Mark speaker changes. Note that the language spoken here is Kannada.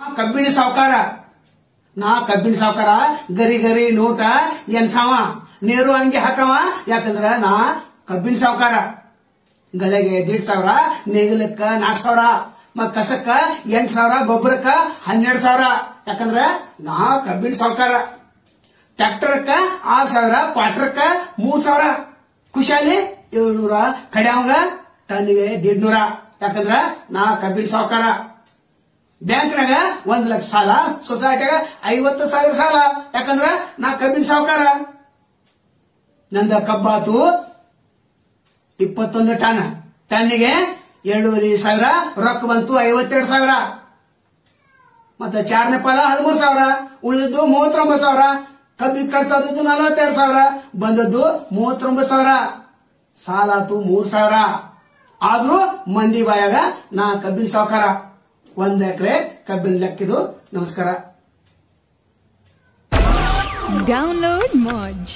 Speaker 1: ಕಬ್ಬಿಣ ಸಾವುಕಾರ. ನಾ ಕಬ್ಬಿಣ ಸಾವುಕಾರ, ಗರಿ ಗರಿ ನೋಟ ಎನ್ಸಾವ ನೇರು ಅಂಗಿ ಹಾಕವ. ಯಾಕಂದ್ರ ನಾ ಕಬ್ಬಿಣ ಸಾವುಕಾರ. ಗಳೆಗೆ ದೀಡ್ ಸಾವಿರ, ನೇಗಿಲಕ್ಕ ನಾಲ್ಕು ಸಾವಿರ ಮತ್ ಕಸಕ್ಕ ಎಂಟ್ ಸಾವಿರ, ಗೊಬ್ಬರಕ್ಕ ಹನ್ನೆರಡು ಸಾವಿರ. ಯಾಕಂದ್ರ ನಾ ಕಬ್ಬಿಣ ಸಾವುಕಾರ. ಟ್ರ್ಯಾಕ್ಟರ್ಕ ಆರ್ ಸಾವಿರ ಕ್ವಾರ್ಟರ್ಕ ಮೂರ್ ಸಾವಿರ. ಖುಷಾಲಿ ಏಳ್ನೂರ ಕಡ್ಯಾವಂಗ ಟನ್ಗೆ ದೀಡ್ನೂರ. ಯಾಕಂದ್ರ ನಾ ಕಬ್ಬಿಣ ಸಾವುಕಾರ. ಬ್ಯಾಂಕ್ನಾಗ ಒಂದ್ ಲಕ್ಷ ಸಾಲ, ಸೊಸೈಟಿಯಾಗ ಐವತ್ತು ಸಾವಿರ ಸಾಲ. ಯಾಕಂದ್ರ ನಾ ಕಬ್ಬಿನ ಸಾವುಕಾರ ನಂದ ಕಬ್ಬಾತು ಇಪ್ಪತ್ತೊಂದು ಟನ್. ಟನ್ನಿಗೆ ಎರಡೂವರೆ ಸಾವಿರ, ರೊಕ್ಕ ಬಂತು ಐವತ್ತೆರಡು ಸಾವಿರ. ಮತ್ತೆ ಚಾರನೇ ಪಾಲ ಹದಿಮೂರು ಸಾವಿರ, ಉಳಿದದ್ದು ಮೂವತ್ತೊಂಬತ್ತು ಸಾವಿರ. ಕಬ್ಬಿ ಖರ್ಚಾದದ್ದು ನಲವತ್ತೆರಡು ಸಾವಿರ, ಬಂದದ್ದು ಮೂವತ್ತೊಂಬತ್ತು ಸಾವಿರ. ಸಾಲ ಆತು ಮೂರು ಸಾವಿರ. ಆದ್ರೂ ಮಂದಿ ಬಾಯಾಗ ನಾ ಕಬ್ಬಿನ ಸಾವುಕಾರ ಒಂದ್ ಎಕರೆ ಕಬ್ಬಿನ ಲೆಕ್ಕಿದು ನಮಸ್ಕಾರ
Speaker 2: ಡೌನ್ಲೋಡ್ Moj.